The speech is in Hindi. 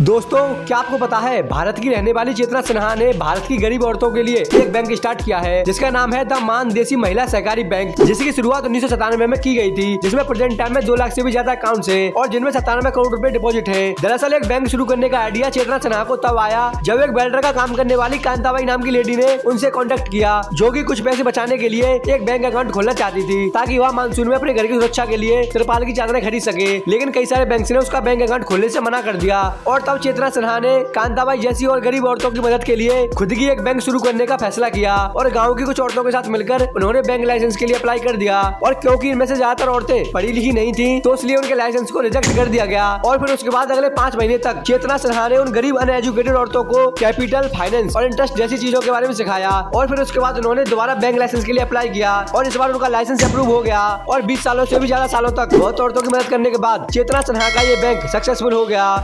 दोस्तों, क्या आपको पता है, भारत की रहने वाली चेतना सिन्हा ने भारत की गरीब औरतों के लिए एक बैंक स्टार्ट किया है, जिसका नाम है द मान देसी महिला सहकारी बैंक, जिसकी शुरुआत उन्नीस सौ सतानवे में की गई थी, जिसमें प्रेजेंट टाइम में दो लाख से भी ज़्यादा अकाउंट है और जिनमें सतानवे करोड़ रूपए डिपोजिट है। दरअसल, एक बैंक शुरू करने का आइडिया चेतना सिन्हा को तब आया, जब एक बेल्टर का काम करने वाली कांताबाई नाम की लेडी ने उनसे कॉन्टेक्ट किया, जो की कुछ पैसे बचाने के लिए एक बैंक अकाउंट खोलना चाहती थी, ताकि वह मानसून में अपने घर की सुरक्षा के लिए तिरपाल की चादरें खरीद सके। लेकिन कई सारे बैंक ने उसका बैंक अकाउंट खोलने से मना कर दिया और तब चेतना सिन्हा ने कांताबाई जैसी और गरीब औरतों की मदद के लिए खुद की एक बैंक शुरू करने का फैसला किया और गाँव की कुछ औरतों के साथ मिलकर उन्होंने बैंक लाइसेंस के लिए अप्लाई कर दिया। और क्योंकि इनमें से ज़्यादातर औरतें पढ़ी लिखी नहीं थी तो इसलिए उनके लाइसेंस को रिजेक्ट कर दिया गया। और फिर उसके बाद अगले पाँच महीने तक चेतना सिन्हा ने उन गरीब अनएजुकेटेड औरतों को कैपिटल फाइनेंस और इंटरेस्ट जैसी चीज़ों के बारे में सिखाया। और फिर उसके बाद उन्होंने दोबारा बैंक लाइसेंस के लिए अप्लाई किया और इस बार उनका लाइसेंस अप्रूव हो गया। और बीस सालों से भी ज़्यादा सालों तक बहुत औरतों की मदद करने के बाद चेतना सिन्हा का ये बैंक सक्सेसफुल हो गया।